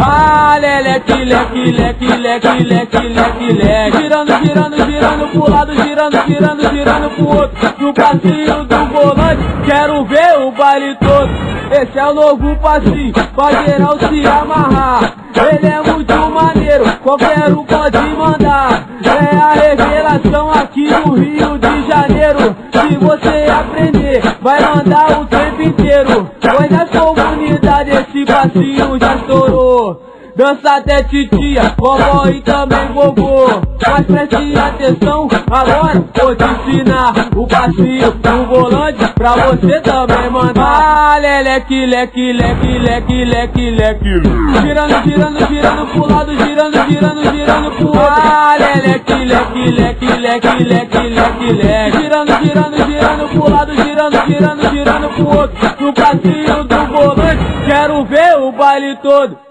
Ah, leleque, leque, leque, leque, leque, leque, leque. Girando, girando, girando pro lado, girando, girando, girando pro outro. No passinho do volante, quero ver o baile todo. Esse é o novo passinho, pra geral se amarrar. Ele é muito maneiro, qualquer um pode mandar. É a revelação aqui no Rio de Janeiro. Se você aprender, vai mandar o tempo inteiro. Pois nas comunidades esse passinho já estourou. Dança até titia, vovó e também vovô Mas preste atenção, agora vou te ensinar O passinho do volante pra você também mandar ah, Leleque, leque, leque, leque, leque, leque Girando, girando, girando pro lado, girando, girando, girando pro outro ah, Leleque, leque, leque, leque, leque, leque, leque Girando, girando, girando pro lado, girando, girando, girando pro outro No passinho do volante, quero ver o baile todo